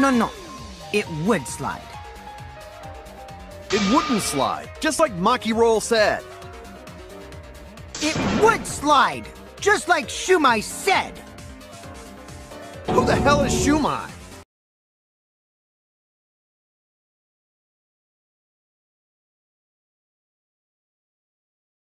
no, no. It would slide. It wouldn't slide, just like Maki Roll said. It would slide, just like Shumai said. Who the hell is Shumai?